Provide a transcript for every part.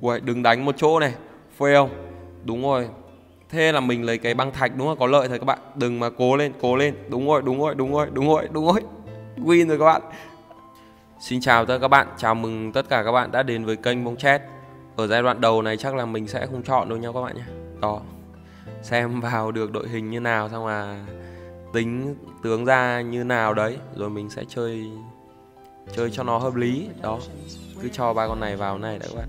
Ui, đừng đánh một chỗ này fail, đúng rồi. Thế là mình lấy cái băng thạch đúng là có lợi thôi các bạn. Đừng mà cố lên cố lên. Đúng rồi đúng rồi đúng rồi đúng rồi đúng rồi. Win rồi các bạn. Xin chào tất cả các bạn. Chào mừng tất cả các bạn đã đến với kênh bóng chat ở giai đoạn đầu này chắc là mình sẽ không chọn đâu nha các bạn nhé. Đó. Xem vào được đội hình như nào xong là tính tướng ra như nào đấy rồi mình sẽ chơi chơi cho nó hợp lý. Đó. Cứ cho ba con này vào này đã các bạn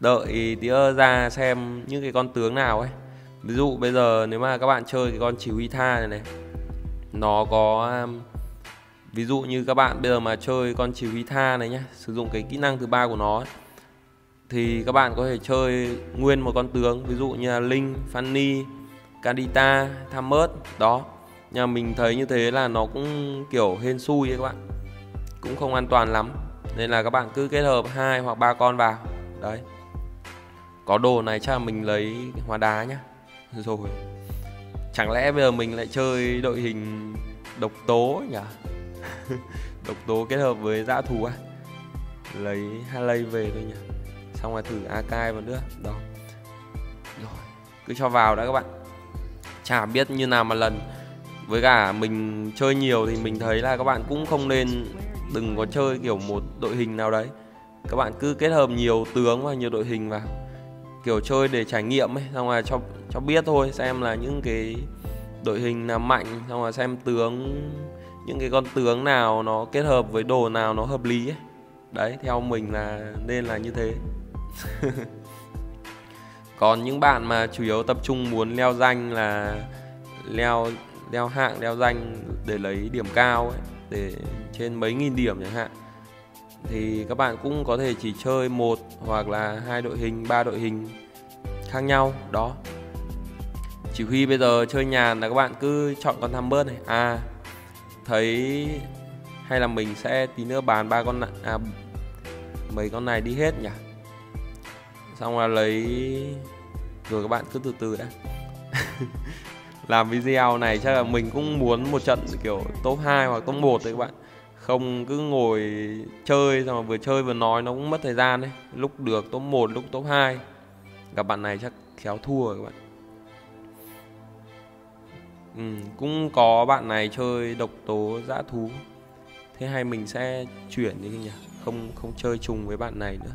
đợi tía ra xem những cái con tướng nào ấy. Ví dụ bây giờ nếu mà các bạn chơi cái con chỉ huy tha này này nó có um, ví dụ như các bạn bây giờ mà chơi con chỉ huy tha này nhá sử dụng cái kỹ năng thứ ba của nó ấy, thì các bạn có thể chơi nguyên một con tướng ví dụ như là Linh, Fanny, Candita, Thamus đó. Nhà mình thấy như thế là nó cũng kiểu hên xui ấy các bạn cũng không an toàn lắm. Nên là các bạn cứ kết hợp hai hoặc ba con vào đấy có đồ này chắc là mình lấy hóa đá nhá. Rồi. Chẳng lẽ bây giờ mình lại chơi đội hình độc tố nhỉ? Độc tố kết hợp với dã thú à? Lấy Harley về thôi nhỉ. Xong rồi thử Akai vào nữa. Đó. Rồi. Cứ cho vào đã các bạn. Chả biết như nào mà lần. Với cả mình chơi nhiều thì mình thấy là các bạn cũng không nên đừng có chơi kiểu một đội hình nào đấy. Các bạn cứ kết hợp nhiều tướng và nhiều đội hình vào kiểu chơi để trải nghiệm ấy, xong rồi cho cho biết thôi, xem là những cái đội hình nào mạnh, xong rồi xem tướng, những cái con tướng nào nó kết hợp với đồ nào nó hợp lý ấy. Đấy, theo mình là nên là như thế. Còn những bạn mà chủ yếu tập trung muốn leo danh là leo leo hạng, leo danh để lấy điểm cao ấy, để trên mấy nghìn điểm chẳng hạn thì các bạn cũng có thể chỉ chơi một hoặc là hai đội hình, ba đội hình khác nhau, đó. Chỉ huy bây giờ chơi nhàn là các bạn cứ chọn con tham bớt này. À thấy hay là mình sẽ tí nữa bàn ba con à mấy con này đi hết nhỉ? Xong là lấy, rồi các bạn cứ từ từ đã. Làm video này chắc là mình cũng muốn một trận kiểu top 2 hoặc top 1 đấy các bạn không cứ ngồi chơi xong rồi vừa chơi vừa nói nó cũng mất thời gian đấy. Lúc được top 1 lúc top 2 gặp bạn này chắc khéo thua rồi các bạn. Ừ, cũng có bạn này chơi độc tố dã thú. Thế hay mình sẽ chuyển đi nhỉ? Không không chơi chung với bạn này nữa.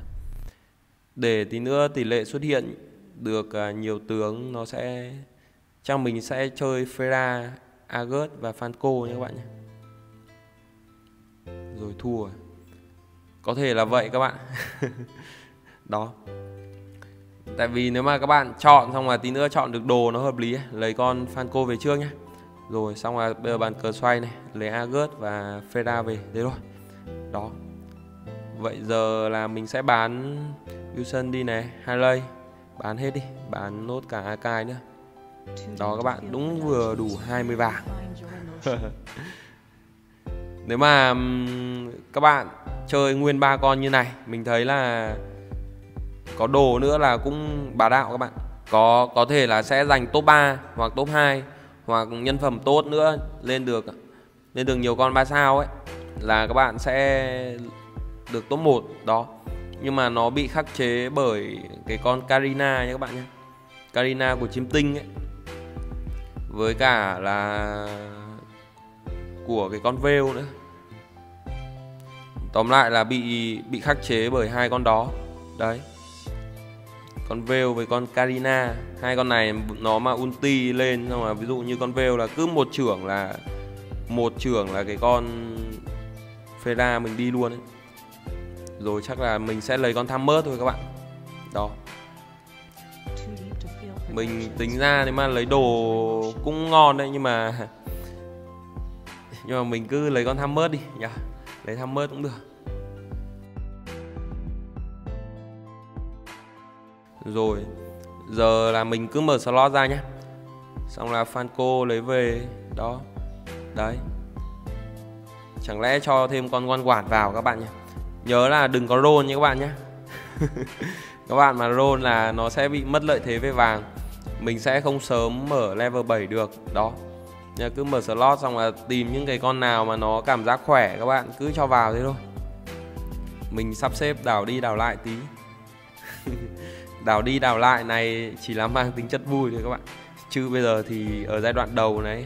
Để tí nữa tỷ lệ xuất hiện được à, nhiều tướng nó sẽ chắc mình sẽ chơi Fera, Agut và Fanco nhé các bạn nhé rồi thua. Có thể là vậy các bạn. Đó. Tại vì nếu mà các bạn chọn xong là tí nữa chọn được đồ nó hợp lý lấy con Fanco về trước nhé rồi xong là bây giờ bàn cờ xoay này, lấy Agut và Ferra về, thế thôi. Đó. Vậy giờ là mình sẽ bán Wilson đi này Harley bán hết đi, bán nốt cả Akai nữa. Đó các bạn, đúng vừa đủ 20 vàng. nếu mà các bạn chơi nguyên ba con như này, mình thấy là có đồ nữa là cũng bá đạo các bạn. Có có thể là sẽ giành top 3 hoặc top 2 hoặc nhân phẩm tốt nữa lên được lên được nhiều con ba sao ấy, là các bạn sẽ được top 1 đó. Nhưng mà nó bị khắc chế bởi cái con Karina nha các bạn nhé Karina của chim tinh ấy. Với cả là của cái con Veil nữa. Tóm lại là bị bị khắc chế bởi hai con đó. Đấy. Con Veil với con Karina. Hai con này nó mà ulti lên xong là ví dụ như con Veil là cứ một trưởng là một trưởng là cái con Fera mình đi luôn ấy. Rồi chắc là mình sẽ lấy con tham mớt thôi các bạn. Đó. Mình tính ra nếu mà lấy đồ cũng ngon đấy nhưng mà nhưng mà mình cứ lấy con tham đi, nhá. Lấy tham cũng được. Rồi, giờ là mình cứ mở slot ra nhá. Xong là Fanco lấy về, đó. Đấy. Chẳng lẽ cho thêm con quan quản vào các bạn nhé nhớ là đừng có roll nha các bạn nhé các bạn mà roll là nó sẽ bị mất lợi thế về vàng. Mình sẽ không sớm mở level 7 được, đó. Nhờ cứ mở slot xong là tìm những cái con nào mà nó cảm giác khỏe các bạn, cứ cho vào thế thôi. Mình sắp xếp đảo đi đảo lại tí. Đảo đi đảo lại này chỉ là mang tính chất vui thôi các bạn. Chứ bây giờ thì ở giai đoạn đầu này,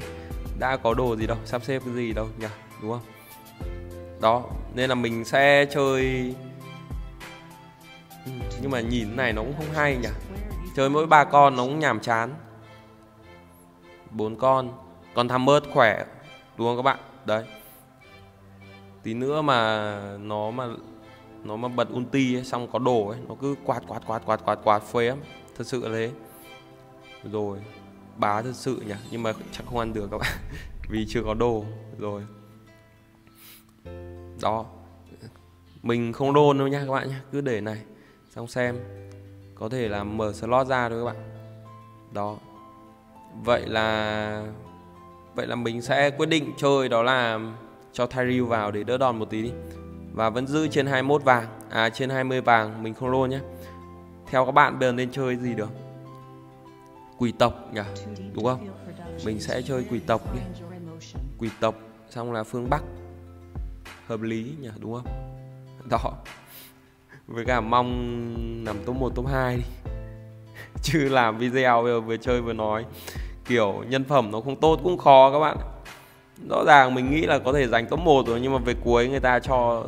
đã có đồ gì đâu, sắp xếp cái gì đâu nhỉ, đúng không? Đó, nên là mình sẽ chơi. Nhưng mà nhìn này nó cũng không hay nhỉ. Chơi mỗi ba con nó cũng nhàm chán. Bốn con con tham mớt khỏe đúng không các bạn? Đấy. Tí nữa mà nó mà nó mà bật ulti ấy, xong có đồ ấy nó cứ quạt quạt quạt quạt quạt quạt phê lắm. Thật sự là thế. Rồi bá thật sự nhỉ? Nhưng mà chắc không ăn được các bạn. Vì chưa có đồ. Rồi. Đó. Mình không đôn đâu nha các bạn nhé. Cứ để này xong xem. Có thể là mở slot ra thôi các bạn. Đó. Vậy là vậy là mình sẽ quyết định chơi đó là cho Tyrell vào để đỡ đòn một tí đi. Và vẫn giữ trên 21 vàng à trên 20 vàng mình không roll nhé. Theo các bạn bây giờ nên chơi gì được? Quỷ tộc nhỉ? Đúng không? Mình sẽ chơi quỷ tộc đi. Quỷ tộc, xong là phương bắc. Hợp lý nhỉ? Đúng không? Đó. Với cả mong nằm top 1 top 2 đi. Chứ làm video vừa chơi vừa nói kiểu nhân phẩm nó không tốt cũng khó các bạn. Rõ ràng mình nghĩ là có thể giành top 1 rồi, nhưng mà về cuối người ta cho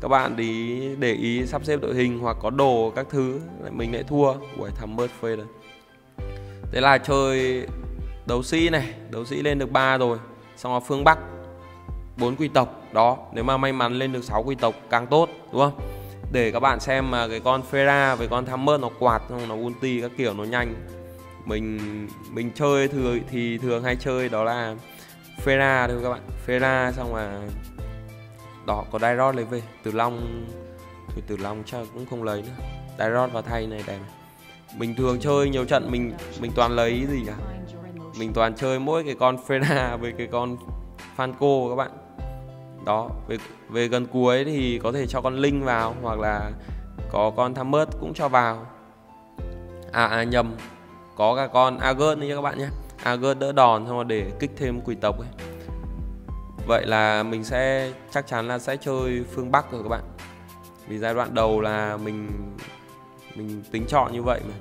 các bạn đi để ý sắp xếp đội hình hoặc có đồ các thứ, mình lại thua. Ui thầm mớt phê rồi. Thế là chơi đấu sĩ này, đấu sĩ lên được 3 rồi, xong rồi phương bắc, bốn quy tộc, đó, nếu mà may mắn lên được 6 quy tộc càng tốt, đúng không? Để các bạn xem mà cái con Fera với con Hammer nó quạt, xong nó ulti các kiểu nó nhanh mình mình chơi thường thì thường hay chơi đó là Fera thôi các bạn. Fera xong là đó có Dairot lấy về. Từ Long thì Từ Long chắc cũng không lấy nữa. Dairot vào thay này đẹp mình thường chơi nhiều trận mình mình toàn lấy gì cả. Mình toàn chơi mỗi cái con Fera với cái con Fanco các bạn. Đó về về gần cuối thì có thể cho con Linh vào hoặc là có con Thamớt cũng cho vào. À, à nhầm có cả con agon nữa các bạn nhé. Agon đỡ đòn xong rồi để kích thêm quỷ tộc ấy. Vậy là mình sẽ chắc chắn là sẽ chơi phương Bắc rồi các bạn. Vì giai đoạn đầu là mình mình tính chọn như vậy mà.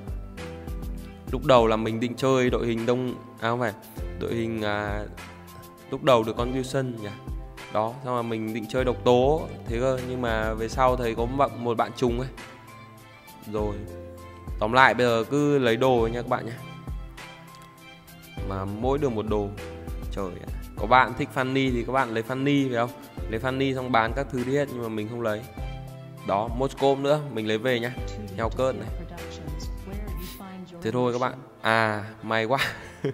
Lúc đầu là mình định chơi đội hình đông à không phải đội hình à, lúc đầu được con Wilson nhỉ? Đó xong rồi mình định chơi độc tố thế cơ. Nhưng mà về sau thấy có một bạn trùng ấy. Rồi tóm lại bây giờ cứ lấy đồ nha các bạn nhé. Mà mỗi được một đồ. Trời ạ. Có bạn thích Fanny thì các bạn lấy Fanny, phải không? Lấy Fanny xong bán các thứ đi hết nhưng mà mình không lấy. Đó moscom nữa, mình lấy về nhá. Heo cơn này. Thế thôi các bạn. À may quá.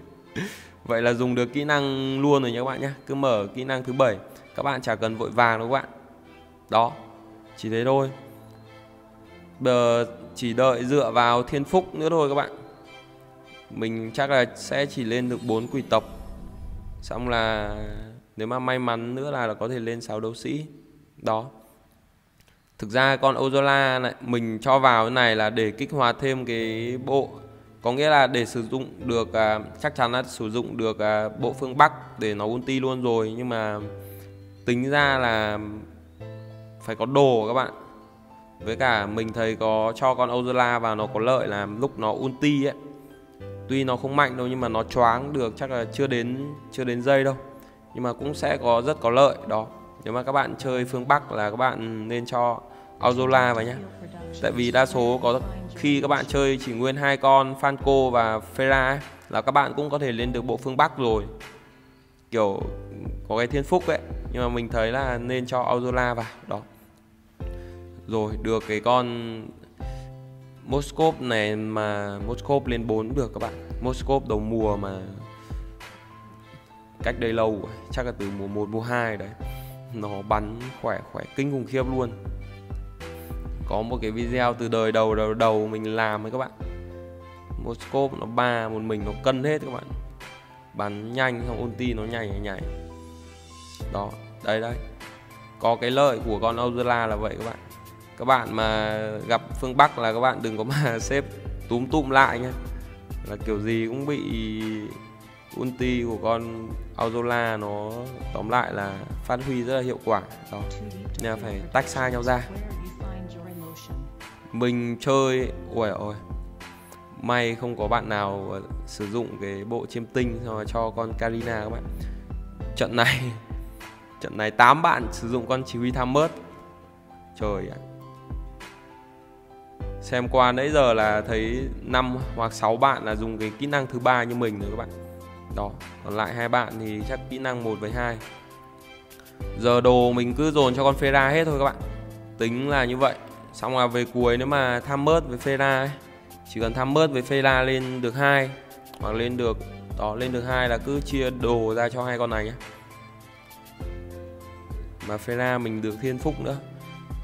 Vậy là dùng được kỹ năng luôn rồi nhé các bạn nhé cứ mở kỹ năng thứ bảy. Các bạn chả cần vội vàng đâu các bạn. Đó, chỉ thế thôi. Giờ chỉ đợi dựa vào thiên phúc nữa thôi các bạn. Mình chắc là sẽ chỉ lên được 4 quỷ tộc. Xong là nếu mà may mắn nữa là, là có thể lên 6 đấu sĩ. Đó. Thực ra con Ozola này mình cho vào cái này là để kích hoạt thêm cái bộ. Có nghĩa là để sử dụng được à, chắc chắn là sử dụng được à, bộ phương Bắc để nó ulti luôn rồi. Nhưng mà tính ra là phải có đồ các bạn với cả mình thấy có cho con Ozela vào nó có lợi là lúc nó ulti ấy tuy nó không mạnh đâu nhưng mà nó choáng được chắc là chưa đến chưa đến giây đâu. Nhưng mà cũng sẽ có rất có lợi đó. Nếu mà các bạn chơi phương Bắc là các bạn nên cho Auzola vào nhé tại vì đa số có khi các bạn chơi chỉ nguyên hai con Fanco và Fera ấy, là các bạn cũng có thể lên được bộ phương Bắc rồi. Kiểu có cái thiên phúc ấy nhưng mà mình thấy là nên cho Auzola vào đó rồi được cái con Moscow này mà Moscow lên 4 được các bạn. Moscow đầu mùa mà cách đây lâu chắc là từ mùa 1 mùa 2 đấy. Nó bắn khỏe khỏe, kinh khủng khiếp luôn. Có một cái video từ đời đầu đầu đầu mình làm ấy các bạn. Moscow nó ba, một mình nó cân hết các bạn. Bắn nhanh, xong ulti nó nhảy nhảy nhảy. Đó, đây đây. Có cái lợi của con Ozula là vậy các bạn các bạn mà gặp phương Bắc là các bạn đừng có mà xếp túm tụm lại nhé là kiểu gì cũng bị ulti của con Auzola nó tóm lại là phát huy rất là hiệu quả. Đó nên là phải tách xa nhau ra. Mình chơi ui ôi may không có bạn nào sử dụng cái bộ chiêm tinh cho con Karina các bạn. Trận này trận này 8 bạn sử dụng con chỉ huy tham mớt trời ạ xem qua nãy giờ là thấy 5 hoặc 6 bạn là dùng cái kỹ năng thứ ba như mình rồi các bạn. Đó còn lại hai bạn thì chắc kỹ năng 1 với 2 giờ đồ mình cứ dồn cho con Fera hết thôi các bạn. Tính là như vậy. Xong là về cuối nếu mà tham mớt với Fera ấy, chỉ cần tham mớt với Fera lên được hai hoặc lên được đó lên được hai là cứ chia đồ ra cho hai con này nhé mà Fera mình được thiên phúc nữa.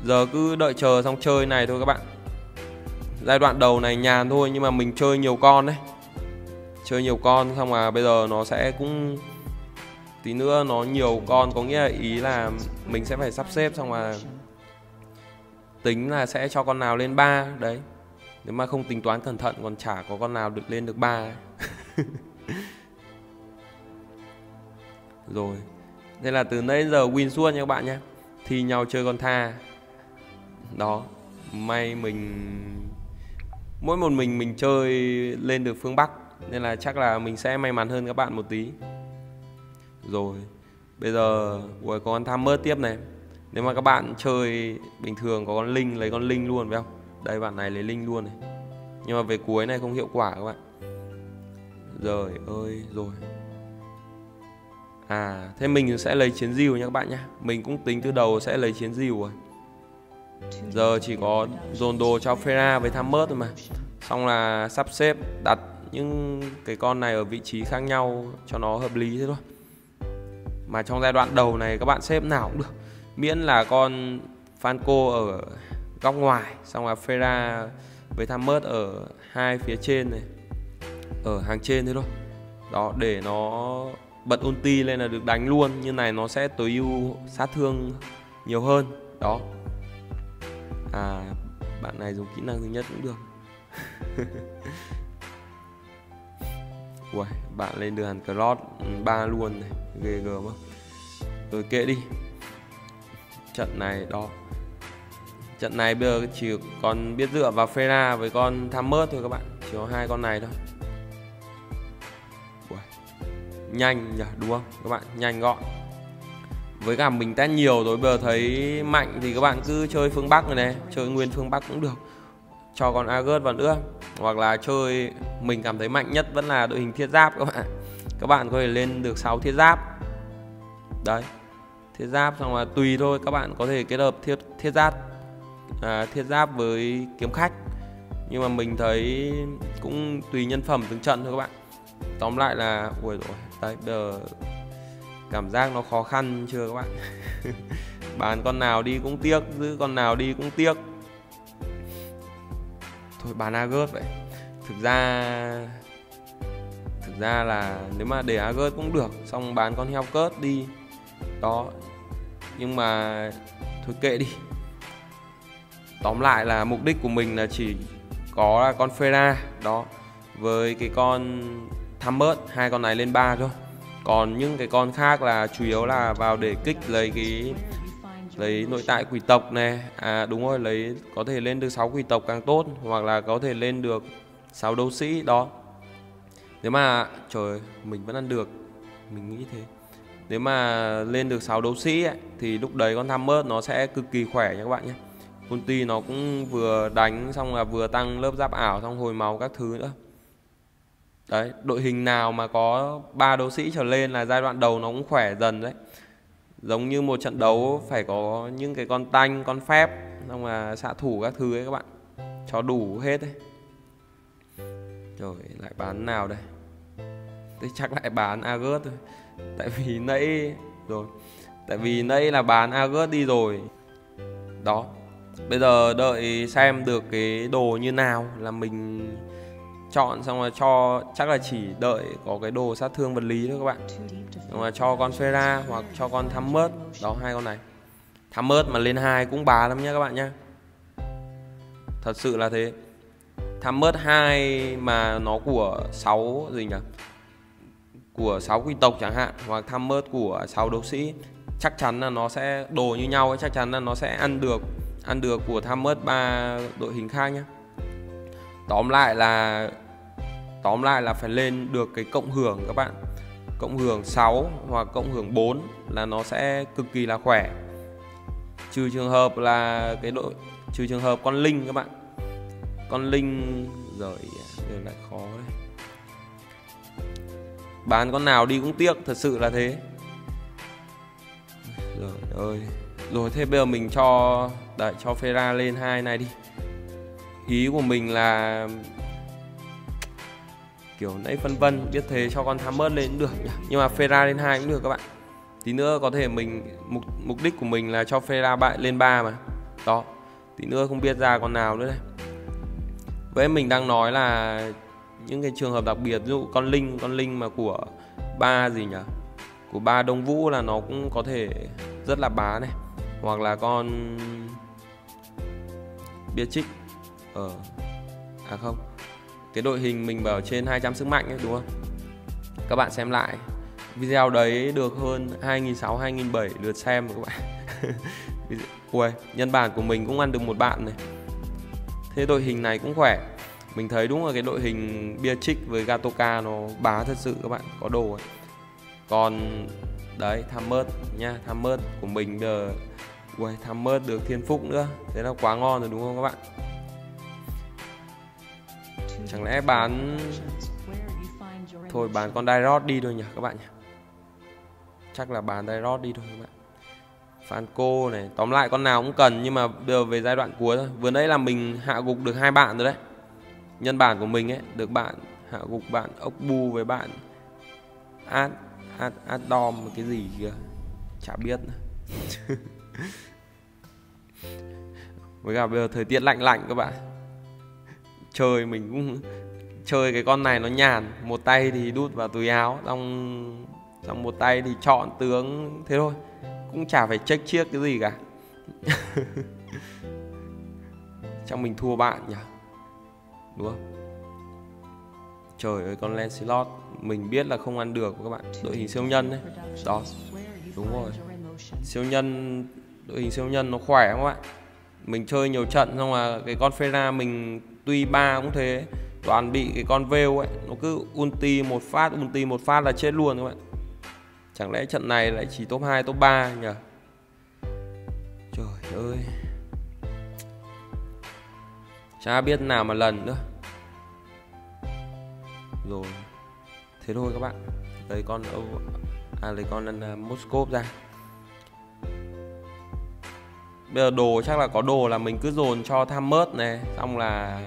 Giờ cứ đợi chờ xong chơi này thôi các bạn giai đoạn đầu này nhàn thôi, nhưng mà mình chơi nhiều con đấy. Chơi nhiều con xong mà bây giờ nó sẽ cũng, tí nữa nó nhiều con, có nghĩa là ý là mình sẽ phải sắp xếp xong mà tính là sẽ cho con nào lên ba, đấy. Nếu mà không tính toán cẩn thận còn chả có con nào được lên được ba rồi nên là từ nãy giờ win suốt nha các bạn nhé. Thi nhau chơi con tha. Đó, may mình mỗi một mình mình chơi lên được phương bắc, nên là chắc là mình sẽ may mắn hơn các bạn một tí. Rồi, bây giờ ui có con tham mơ tiếp này. Nếu mà các bạn chơi bình thường, có con linh, lấy con linh luôn, phải không? Đây, bạn này lấy linh luôn này. Nhưng mà về cuối này không hiệu quả các bạn. Rồi, ơi, rồi. À thế mình sẽ lấy chiến diều nha các bạn nhé mình cũng tính từ đầu sẽ lấy chiến diều rồi giờ chỉ có dồn đồ cho Fera với tham thôi mà. Xong là sắp xếp đặt những cái con này ở vị trí khác nhau cho nó hợp lý thế thôi. Mà trong giai đoạn đầu này các bạn xếp nào cũng được. Miễn là con Franco ở góc ngoài, xong là Fera với tham ở hai phía trên này, ở hàng trên thế thôi. Đó, để nó bật ulti lên là được đánh luôn. Như này nó sẽ tối ưu sát thương nhiều hơn. Đó à bạn này dùng kỹ năng thứ nhất cũng được. Uầy, bạn lên đường cross ừ, ba luôn này ghê gớm không rồi kệ đi. Trận này đó. Trận này bây giờ chỉ còn biết dựa vào Fera với con tham mớt thôi các bạn chỉ có hai con này thôi. Uầy, nhanh nhỉ đúng không? Các bạn nhanh gọn với cả mình test nhiều rồi bây giờ thấy mạnh thì các bạn cứ chơi phương Bắc này này chơi nguyên phương Bắc cũng được. Cho con Agut vào nữa. Hoặc là chơi mình cảm thấy mạnh nhất vẫn là đội hình thiết giáp các bạn. Các bạn có thể lên được 6 thiết giáp. Đấy thiết giáp xong là tùy thôi các bạn có thể kết hợp thiết thiết giáp à, thiết giáp với kiếm khách. Nhưng mà mình thấy cũng tùy nhân phẩm từng trận thôi các bạn. Tóm lại là ui rồi đấy bây giờ cảm giác nó khó khăn chưa các bạn? Bán con nào đi cũng tiếc, giữ con nào đi cũng tiếc. Thôi bán Agut vậy. Thực ra thực ra là nếu mà để Agut cũng được, xong bán con heo cớt đi, đó. Nhưng mà, thôi kệ đi. Tóm lại là mục đích của mình là chỉ có là con Fera, đó, với cái con tham bớt hai con này lên ba thôi còn những cái con khác là chủ yếu là vào để kích lấy cái lấy nội tại quỷ tộc này à đúng rồi lấy có thể lên được 6 quỷ tộc càng tốt hoặc là có thể lên được 6 đấu sĩ đó. Nếu mà trời mình vẫn ăn được. Mình nghĩ thế. Nếu mà lên được 6 đấu sĩ ấy, thì lúc đấy con tham mớt nó sẽ cực kỳ khỏe nha các bạn nhé ulti nó cũng vừa đánh xong là vừa tăng lớp giáp ảo xong hồi máu các thứ nữa đấy, đội hình nào mà có ba đấu sĩ trở lên là giai đoạn đầu nó cũng khỏe dần đấy. Giống như một trận đấu phải có những cái con tanh, con phép, xong là xạ thủ các thứ ấy các bạn. Cho đủ hết đấy rồi lại bán nào đây? Thế chắc lại bán Agut thôi. Tại vì nãy, rồi, tại vì nãy là bán Agut đi rồi. Đó, bây giờ đợi xem được cái đồ như nào là mình chọn xong rồi cho, chắc là chỉ đợi có cái đồ sát thương vật lý thôi các bạn. Xong rồi cho con Fera hoặc cho con tham mớt đó, hai con này. Tham mớt mà lên hai cũng bá lắm nhá các bạn nhá. Thật sự là thế. Tham mớt hai mà nó của 6 gì nhỉ? Của 6 quý tộc chẳng hạn, hoặc tham mớt của 6 đấu sĩ, chắc chắn là nó sẽ đồ như nhau ấy, chắc chắn là nó sẽ ăn được ăn được của tham mất ba đội hình khác nhé tóm lại là, tóm lại là phải lên được cái cộng hưởng các bạn. Cộng hưởng 6 hoặc cộng hưởng 4 là nó sẽ cực kỳ là khỏe. Trừ trường hợp là cái đội, trừ trường hợp con linh các bạn. Con linh rồi giờ lại khó đấy. Bán con nào đi cũng tiếc, thật sự là thế. Rồi ơi. Rồi thế bây giờ mình cho, đợi cho Ferra lên hai này đi ý của mình là kiểu nãy phân vân biết thế cho con tham lên cũng được nhỉ? Nhưng mà Fera lên hai cũng được các bạn. Tí nữa có thể mình, mục mục đích của mình là cho Fera bại lên 3 mà. Đó. Tí nữa không biết ra con nào nữa đây với mình đang nói là những cái trường hợp đặc biệt, ví dụ con linh con linh mà của ba gì nhỉ? Của ba đông vũ là nó cũng có thể rất là bá này. Hoặc là con bia trích ờ. à không. Cái đội hình mình bảo trên 200 sức mạnh ấy đúng không? Các bạn xem lại. Video đấy được hơn 2.600 2.700 lượt xem rồi các bạn. Ui, nhân bản của mình cũng ăn được một bạn này. Thế đội hình này cũng khỏe. Mình thấy đúng là cái đội hình bia trích với Gatoka nó bá thật sự các bạn có đồ ấy. còn đấy tham mớt nha tham mớt của mình giờ ui tham mớt được thiên phúc nữa. Thế là quá ngon rồi đúng không các bạn? Chẳng lẽ bán thôi, bán con Dairot đi thôi nhỉ, các bạn nhỉ. Chắc là bán Dairot đi thôi các bạn. Franco này, tóm lại con nào cũng cần, nhưng mà bây giờ về giai đoạn cuối thôi. Vừa nãy là mình hạ gục được hai bạn rồi đấy. Nhân bản của mình ấy, được bạn hạ gục bạn ốc bu với bạn ad ad ad dom cái gì kìa. Chả biết với cả bây giờ thời tiết lạnh lạnh các bạn chơi mình cũng chơi cái con này nó nhàn. Một tay thì đút vào túi áo, xong xong một tay thì chọn tướng. Thế thôi, cũng chả phải check chiếc cái gì cả. Trong mình thua bạn nhỉ? Đúng không? Trời ơi, con Lancelot, mình biết là không ăn được các bạn. Đội hình siêu nhân đấy đó, đúng rồi. Siêu nhân, đội hình siêu nhân nó khỏe không các bạn mình chơi nhiều trận, xong là cái con Fera mình tuy ba cũng thế. Toàn bị cái con veo ấy nó cứ ulti một phát ulti một phát là chết luôn các bạn. Chẳng lẽ trận này lại chỉ top 2 top 3 nhỉ? Trời ơi. Chả biết nào mà lần nữa. Rồi. Thế thôi các bạn. Lấy con à lấy con uh, Moscow ra bây giờ đồ chắc là có đồ là mình cứ dồn cho tham mớt này, xong là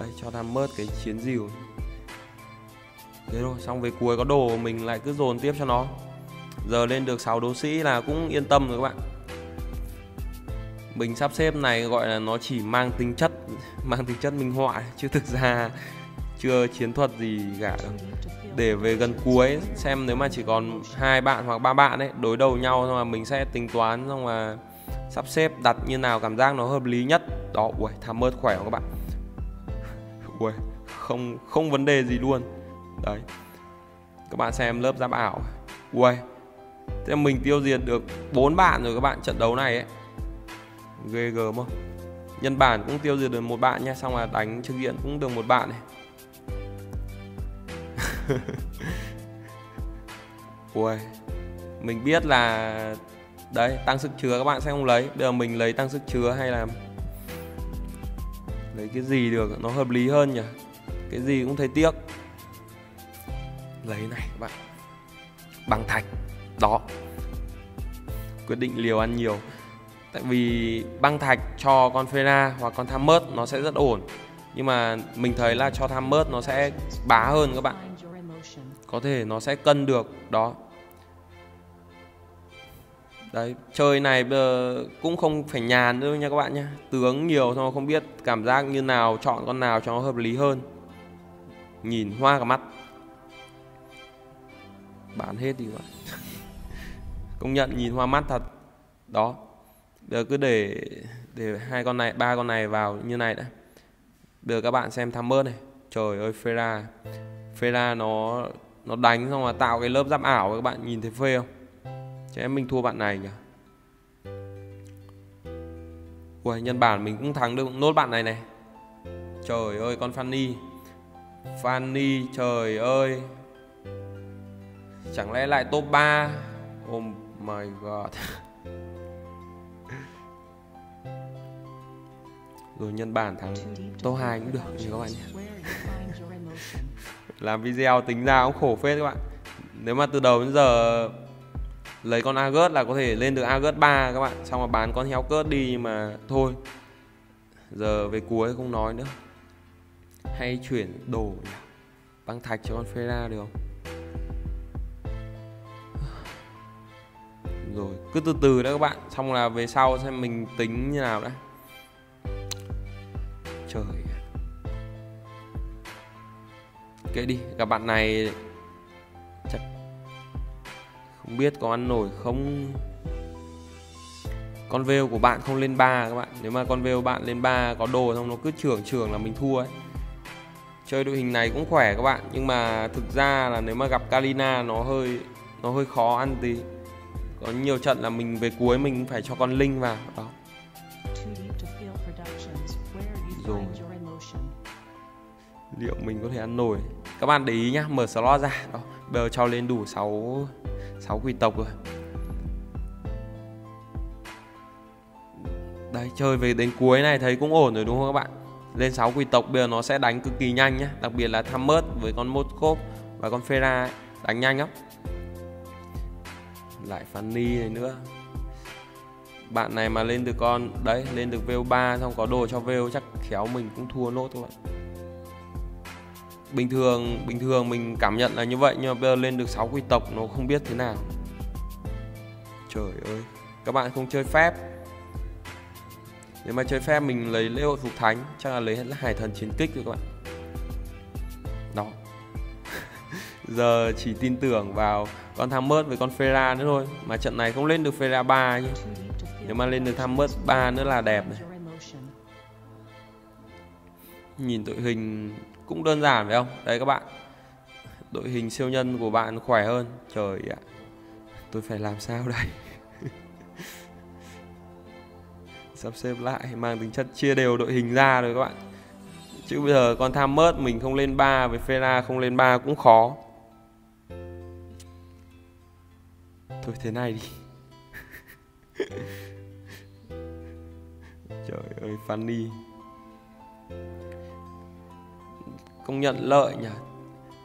đây, cho tham mớt cái chiến dìu thế rồi xong về cuối có đồ mình lại cứ dồn tiếp cho nó. Giờ lên được 6 đấu sĩ là cũng yên tâm rồi các bạn. Mình sắp xếp này gọi là nó chỉ mang tính chất, mang tính chất minh họa, chứ thực ra chưa chiến thuật gì cả đâu. Để về gần cuối, xem nếu mà chỉ còn hai bạn hoặc ba bạn ấy, đối đầu nhau xong là mình sẽ tính toán, xong mà sắp xếp đặt như nào cảm giác nó hợp lý nhất. Đó ui tham mơ khỏe không các bạn? Ui không không vấn đề gì luôn. Đấy. Các bạn xem lớp giáp ảo. Ui thế mình tiêu diệt được bốn bạn rồi các bạn, trận đấu này ấy. Ghê gớm không? Nhân bản cũng tiêu diệt được một bạn nha, xong là đánh trực diện cũng được một bạn này. Ui mình biết là đấy, tăng sức chứa, các bạn sẽ không lấy. Bây giờ mình lấy tăng sức chứa hay là lấy cái gì được? Nó hợp lý hơn nhỉ? Cái gì cũng thấy tiếc. Lấy này, các bạn. Bằng thạch, đó. Quyết định liều ăn nhiều. Tại vì băng thạch cho con Fera hoặc con tham mớt nó sẽ rất ổn. Nhưng mà mình thấy là cho tham mớt nó sẽ bá hơn các bạn. Có thể nó sẽ cân được, đó đấy, chơi này bây giờ cũng không phải nhàn đâu nha các bạn nhé tướng nhiều xong không biết cảm giác như nào, chọn con nào cho nó hợp lý hơn. Nhìn hoa cả mắt. Bán hết đi vậy công nhận nhìn hoa mắt thật. Đó. Giờ cứ để để hai con này, ba con này vào như này đã. Bây giờ các bạn xem tham mơ này. Trời ơi Fera Fera nó nó đánh xong là tạo cái lớp giáp ảo các bạn. Nhìn thấy phê không? Em mình thua bạn này nhỉ? Ui, nhân bản mình cũng thắng được nốt bạn này này. Trời ơi con Fanny. Fanny trời ơi. Chẳng lẽ lại top 3 Oh my god. Rồi nhân bản thắng top 2 cũng được như các bạn nhé Làm video tính ra cũng khổ phết các bạn. Nếu mà từ đầu đến giờ lấy con Agut là có thể lên được Agut 3 các bạn. Xong mà bán con heo cớt đi nhưng mà thôi. Giờ về cuối không nói nữa. Hay chuyển đồ băng thạch cho con Ferra được không? Rồi, cứ từ từ đó các bạn. Xong là về sau xem mình tính như nào đã. Trời kệ đi, gặp bạn này không biết có ăn nổi không? Con vêu của bạn không lên 3 các bạn. Nếu mà con vêu bạn lên 3 có đồ xong nó cứ trưởng trưởng là mình thua ấy. Chơi đội hình này cũng khỏe các bạn nhưng mà thực ra là nếu mà gặp Kalina nó hơi nó hơi khó ăn tí. Có nhiều trận là mình về cuối mình phải cho con linh vào đó. Rồi. liệu mình có thể ăn nổi? Các bạn để ý nhá mở slot ra đó. Bây giờ cho lên đủ 6 6 quỷ tộc rồi Đấy chơi về đến cuối này thấy cũng ổn rồi đúng không các bạn? Lên 6 quỷ tộc bây giờ nó sẽ đánh cực kỳ nhanh nhé Đặc biệt là Thammers với con Moskov và con Fera ấy, đánh nhanh lắm. Lại Fanny này nữa. Bạn này mà lên được con Đấy lên được VO3 xong có đồ cho VO chắc khéo mình cũng thua nốt các bạn bình thường bình thường mình cảm nhận là như vậy nhưng mà bây giờ lên được 6 quy tộc nó không biết thế nào. Trời ơi. Các bạn không chơi phép. Nếu mà chơi phép mình lấy lễ hội phục thánh chắc là lấy hết hải thần chiến kích rồi các bạn. Đó. Giờ chỉ tin tưởng vào con tham mớt với con Ferra nữa thôi mà trận này không lên được Ferra 3 nhé nếu mà lên được tham mớt 3 nữa là đẹp này. Nhìn đội hình cũng đơn giản phải không? Đây các bạn. Đội hình siêu nhân của bạn khỏe hơn. Trời ạ. Tôi phải làm sao đây? Sắp xếp lại, mang tính chất chia đều đội hình ra rồi các bạn. Chứ bây giờ con tham mớt mình không lên 3 với Fera không lên 3 cũng khó. Thôi thế này đi. Trời ơi, funny. Công nhận lợi nhỉ.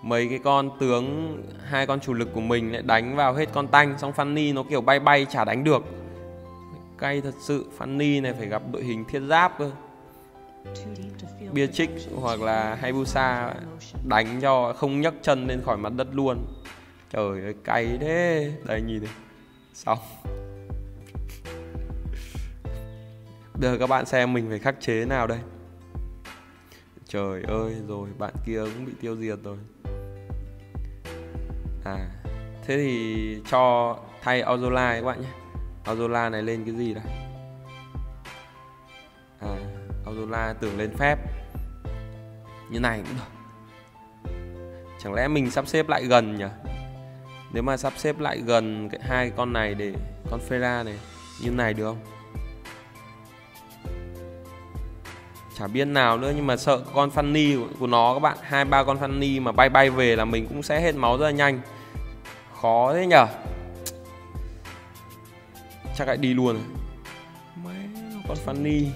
Mấy cái con tướng, hai con chủ lực của mình lại đánh vào hết con tanh, xong Fanny nó kiểu bay bay chả đánh được. Cay thật sự, Fanny này phải gặp đội hình thiết giáp cơ. Beatrix hoặc là Hayabusa đánh cho không nhấc chân lên khỏi mặt đất luôn. Trời ơi, cay thế. Đây, nhìn này. Xong. Bây giờ các bạn xem mình phải khắc chế nào đây. Trời ơi, rồi, bạn kia cũng bị tiêu diệt rồi. À Thế thì cho thay Auzola các bạn nhé. Auzola này lên cái gì đây? À Auzola tưởng lên phép. Như này cũng được. Chẳng lẽ mình sắp xếp lại gần nhỉ? Nếu mà sắp xếp lại gần cái hai con này để Con Fera này, Như này được không? Chả biết nào nữa nhưng mà sợ con Fanny của, nó các bạn hai ba con Fanny mà bay bay về là mình cũng sẽ hết máu rất là nhanh. Khó thế nhở? Chắc lại đi luôn. Con Fanny.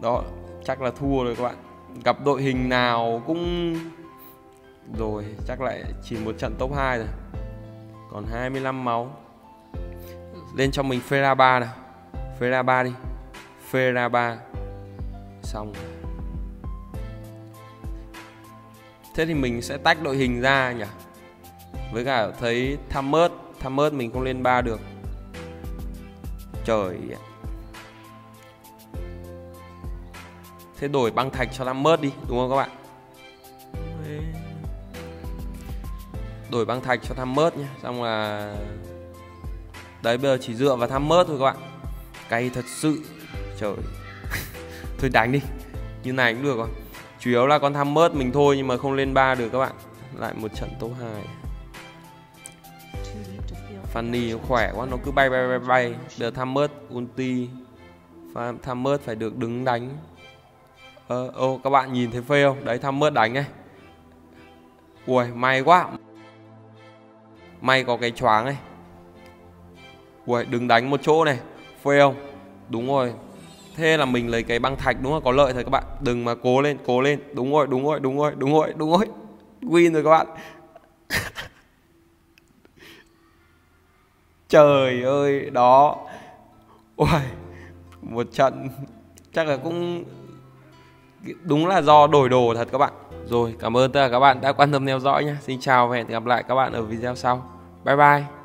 Đó chắc là thua rồi các bạn. Gặp đội hình nào cũng rồi chắc lại chỉ một trận top 2 rồi còn 25 máu. Lên cho mình Ferra 3 nào. Fera 3 đi. Fera 3 Xong. Thế thì mình sẽ tách đội hình ra nhỉ? Với cả thấy Thammers Thammers mình không lên 3 được. Trời Thế đổi băng thạch cho Thammers đi, Đúng không các bạn? Đổi băng thạch cho Thammers nhé Xong là Đấy, bây giờ chỉ dựa vào Thammers thôi các bạn cay thật sự. Trời. Thôi đánh đi. Như này cũng được rồi. Chủ yếu là con tham mớt mình thôi nhưng mà không lên ba được các bạn. Lại một trận top 2 Fanny nó khỏe quá. Nó cứ bay bay bay bay. Giờ tham mớt ulti. Tham mớt phải được đứng đánh. Ờ, ô các bạn nhìn thấy phê không? Đấy tham mớt đánh này. Ui may quá. May có cái choáng này. Ui đứng đánh một chỗ này fail đúng rồi. Thế là mình lấy cái băng thạch đúng không? Có lợi thôi các bạn. Đừng mà cố lên cố lên. Đúng rồi đúng rồi đúng rồi đúng rồi đúng rồi. Win rồi các bạn. Trời ơi, đó. Ôi một trận. Chắc là cũng đúng là do đổi đồ thật các bạn. Rồi, cảm ơn tất cả các bạn đã quan tâm theo dõi nhé xin chào và hẹn gặp lại các bạn ở video sau. Bye bye.